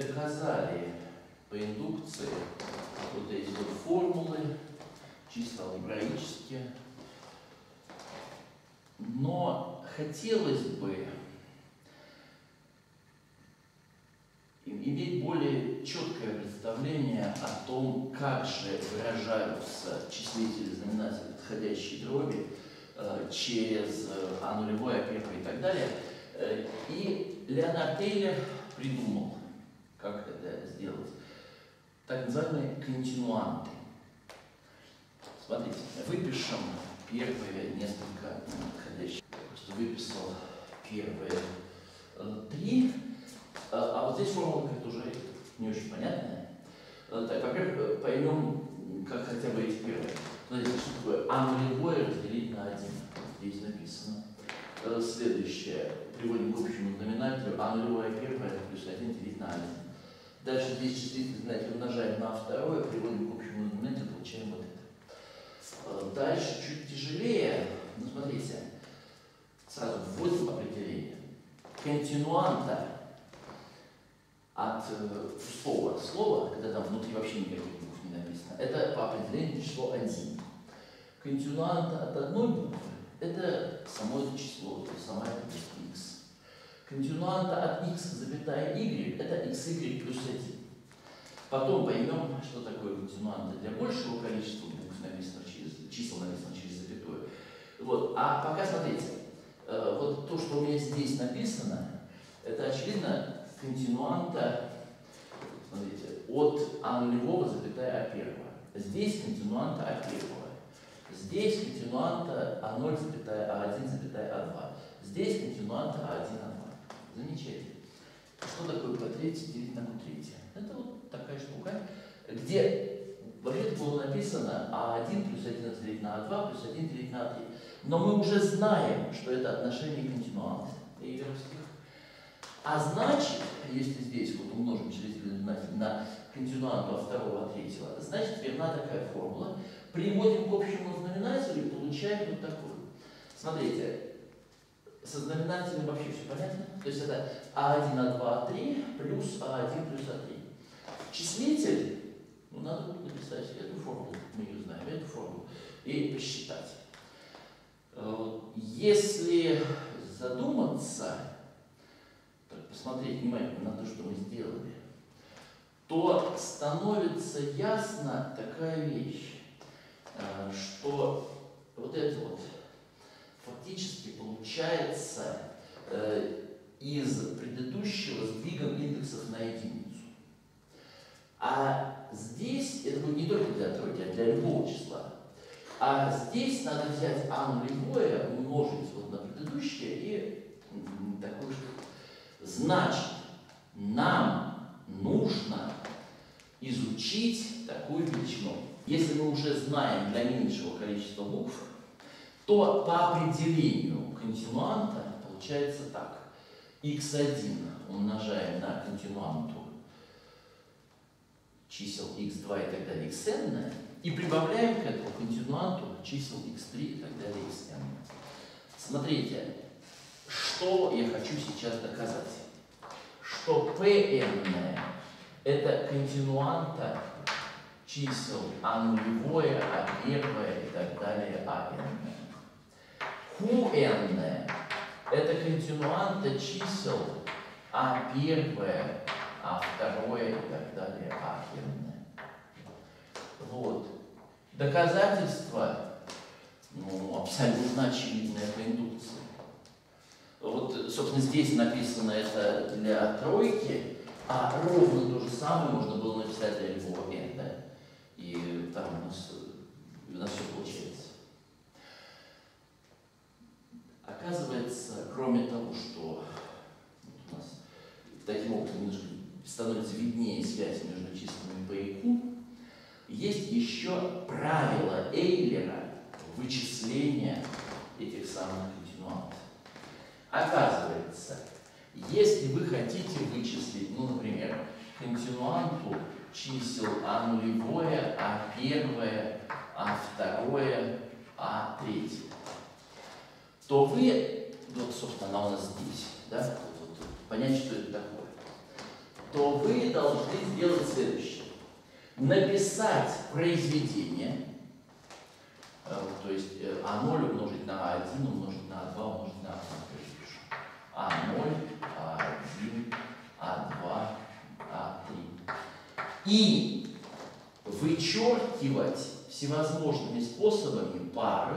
доказали по индукции вот эти вот формулы, чисто алгебраические. Но хотелось бы иметь более четкое представление о том, как же выражаются числители, знаменатели, подходящие дроби э, через А нулевое, А и так далее. Э, и Леонард Тейлер придумал. Так называемые континуанты. Смотрите, выпишем первые несколько подходящих. Просто выписал первые э, три а, а вот здесь формула как-то уже не очень понятная. Э, так, во-первых, поймем, как хотя бы эти первые. Смотрите, что такое А нулевое разделить на 1. Здесь написано. Э, следующее. Приводим к общему знаменателю. А нулевое первое плюс 1 делить на 1. Дальше здесь числительный знаменатель умножаем на второе, приводим к общему знаменателю, получаем вот это. Э, дальше чуть тяжелее. Ну, смотрите. Сразу вводим определение. Континуанта от э, пустого слова, когда там внутри вообще никаких букв не написано, это по определению число 1. Континуант от одной буквы – это само это число, то есть сама буква x. Континуанта от x, запятая y – это xy плюс 1. Потом поймем, что такое континуанта для большего количества букв написано через, чисел написано через запятую. Вот. А пока смотрите, э, вот то, что у меня здесь написано, это очевидно континуанта, смотрите, от А нулевого, запятая А первого. Здесь континуанта А первого. Здесь континуанта А0, запятая А1, запятая А2. Здесь континуанта А1, А2. Замечательно. Что такое P3 делить на Q3? Это вот такая штука, где вообще было написано А1 плюс 1 делить на А2 плюс 1 делить на А3. Но мы уже знаем, что это отношение континуанта. А значит, если здесь вот умножим через знаменатель на континуанту от второго от третьего, значит верна такая формула. Приводим к общему знаменателю и получаем вот такую. Смотрите, со знаменателем вообще все понятно? То есть это А1, А2, А3 плюс А1 плюс А3. Числитель, ну надо будет написать эту формулу, мы ее знаем, эту формулу, и посчитать. Э, если задуматься, посмотреть внимательно на то, что мы сделали, то становится ясна такая вещь, э, что вот это вот фактически получается э, из предыдущего сдвигом индексов на единицу. А здесь, это будет не только для тройки, а для любого числа. А здесь надо взять а нулевое, умножить вот на предыдущее и такую штуку. Значит, нам нужно изучить такую величину. Если мы уже знаем для меньшего количества букв, то по определению континуанта получается так. x1 умножаем на континуанту чисел x2 и так далее, xn, и прибавляем к этому континуанту чисел x3 и так далее, xn. Смотрите, что я хочу сейчас доказать? Что Pn это континуанта чисел А нулевое, А первое и так далее, А n. Qn это континуанта чисел А первое, А второе и так далее, А n. Вот. Доказательство ну, абсолютно очевидное по индукции. Вот, собственно, здесь написано это для тройки, а ровно то же самое можно было написать для любого n, да? И там у нас, у нас все получается. Оказывается, кроме того, что у нас таким образом немножко становится виднее связь между числами P и Q, есть еще правило Эйлера вычисления этих самых континуантов. Оказывается, если вы хотите вычислить, ну, например, континуанту чисел А нулевое, А первое, А второе, А третье, то вы, вот, собственно, она у нас здесь, да, вот, вот, понять, что это такое. То вы должны сделать следующее. Написать произведение, э, то есть э, А0 умножить на А1, умножить на А2, умножить на А3. А0, А1, А2, А3. И вычеркивать всевозможными способами пары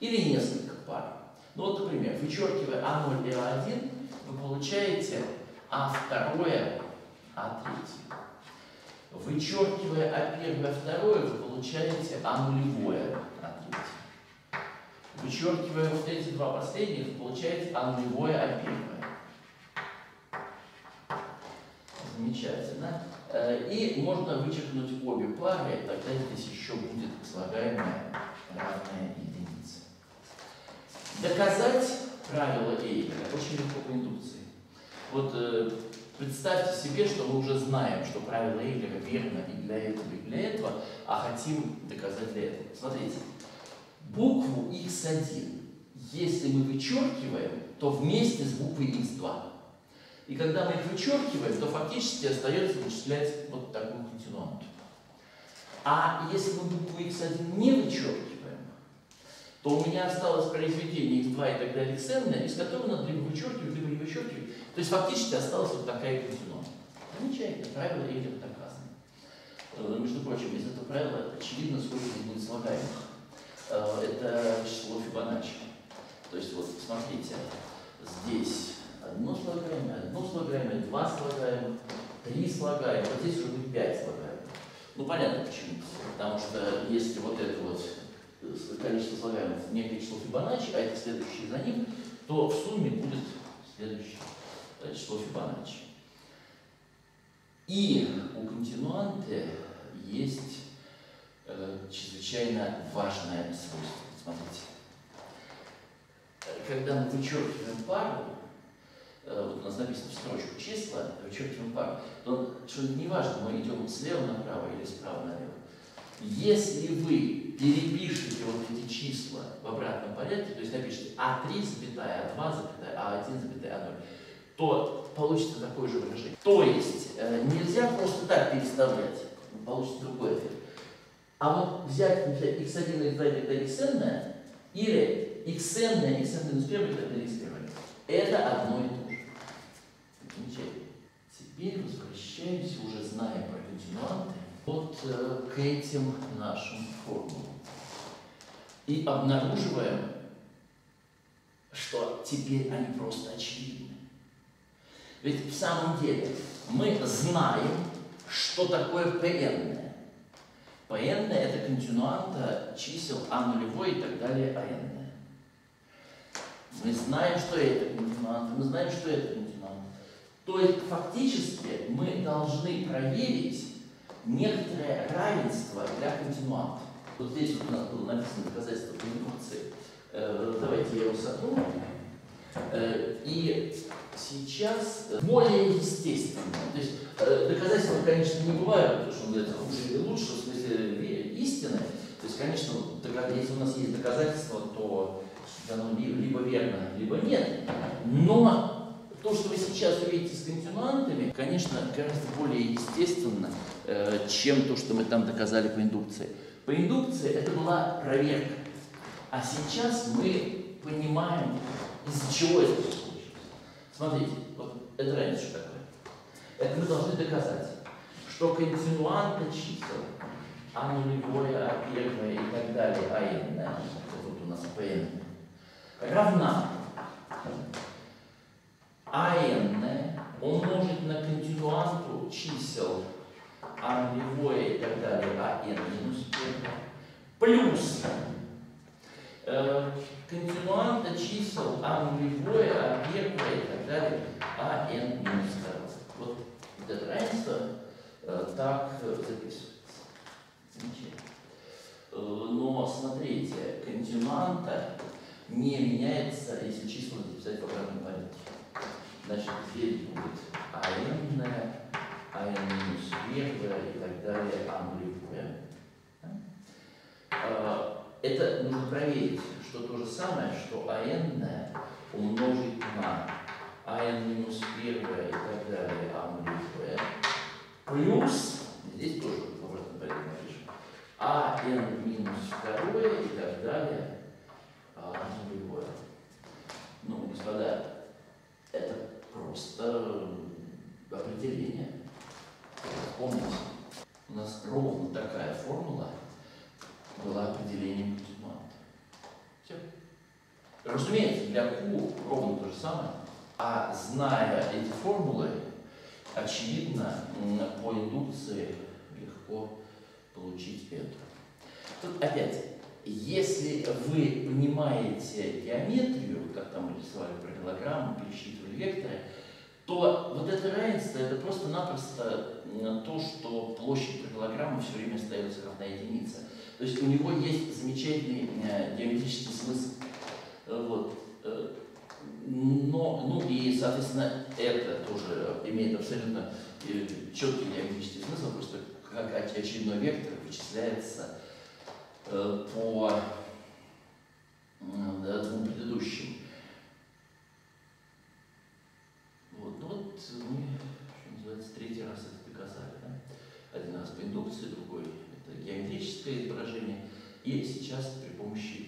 или несколько пар. Ну вот, например, вычеркивая А0 и А1, вы получаете А2, А3. Вычеркивая А1, А2, вы получаете А0, А3. Вычеркивая вот эти два последних, вы получаете А0, А1. Замечательно. Э, и можно вычеркнуть обе пары, тогда здесь еще будет слагаемая равная единице. Доказать правило Эйлера очень легко по индукции. Вот э, представьте себе, что мы уже знаем, что правило Эйлера верно и для этого, и для этого, а хотим доказать для этого. Смотрите, букву x1, если мы вычеркиваем, то вместе с буквой x2. И когда мы их вычеркиваем, то фактически остается вычислять вот такую континуанту. А если мы букву x1 не вычеркиваем, то у меня осталось произведение x2 и так далее xn, из которого надо либо вычеркивать, либо не вычеркивать. То есть фактически осталась вот такая континуанта. Замечательно, правило Эйлера доказано. Э, между прочим, из этого правила очевидно, сколько будет слагаемых. Э, это число Фибоначчи. То есть вот, смотрите, здесь одно слагаемое, одно слагаемое, два слагаемых, три слагаемых, вот здесь уже будет пять слагаемых. Ну, понятно почему. Потому что если вот это вот количество слагаемых некое число Фибоначчи, а это следующее за ним, то в сумме будет следующее число Фибоначчи. И у континуанты есть э, чрезвычайно важное свойство. Смотрите. Когда мы вычеркиваем пару, Э, вот у нас написано в строчку числа, вычеркиваем пару, то что не важно, мы идем слева направо или справа налево. Если вы перепишете вот эти числа в обратном порядке, то есть напишите А3, запятая, А2, запятая, А1, запятая, А0, то получится такое же выражение. То есть э, нельзя просто так переставлять, получится другой эффект. А вот взять, например, x1, x2, тогда xn, или xn, xn минус 1, тогда x1. Это одно и то же. Замечательно. Теперь возвращаемся, уже зная про континуанты, вот э, к этим нашим формулам. И обнаруживаем, что теперь они просто очевидны. Ведь в самом деле мы знаем, что такое PN. PN это континуанта чисел А нулевой и так далее АН. Мы знаем, что это континуанта, мы знаем, что это континуанта. То есть фактически мы должны проверить некоторое равенство для континуанта. Вот здесь вот у нас было написано доказательство по индукции. Э, давайте я его сотру. Э, и сейчас более естественно. То есть э, доказательства, конечно, не бывают, потому что он это хуже или лучше, в смысле истины. То есть, конечно, если у нас есть доказательства, то оно либо верно, либо нет. Но то, что вы сейчас увидите с континуантами, конечно, гораздо более естественно, э, чем то, что мы там доказали по индукции. По индукции это была проверка. А сейчас мы понимаем, из чего это случилось. Смотрите, вот это раньше что такое. Это мы должны доказать, что континуанты чисел, а нулевое, а первое и так далее, а n, да, вот у нас pn, равна АН умножить на континуанту чисел А нулевое и так далее, АН минус 1, плюс э, континуанта чисел А нулевое, А первое и так далее, АН минус 2. Вот это равенство э, так записывается. Замечательно. Э, но смотрите, континуанта не меняется, если числа записать в обратном порядке. Значит, здесь будет АН, АН минус 1 и так далее, А нулевое. А, это нужно проверить, что то же самое, что АН умножить на АН минус 1 и так далее, А нулевое плюс, здесь тоже в обратном порядке напишем, а n минус второе и так далее, а нулевое. Ну, господа, это просто определение. Помните, у нас ровно такая формула была определением Кутиманта. Все. Разумеется, для Q ровно то же самое. А зная эти формулы, очевидно, по индукции легко получить это. Тут опять, если вы понимаете геометрию, как там рисовали параллелограммы, пересчитывали векторы, то вот это равенство это просто-напросто то, что площадь параллелограммы все время остается равна единице. То есть у него есть замечательный э, геометрический смысл. Вот. Э, но, ну и, соответственно, это тоже имеет абсолютно э, четкий геометрический смысл, просто как очередной вектор вычисляется э, по двум предыдущим. Вот, ну вот мы, что называется, третий раз это доказали. Да? Один раз по индукции, другой это геометрическое изображение. И сейчас при помощи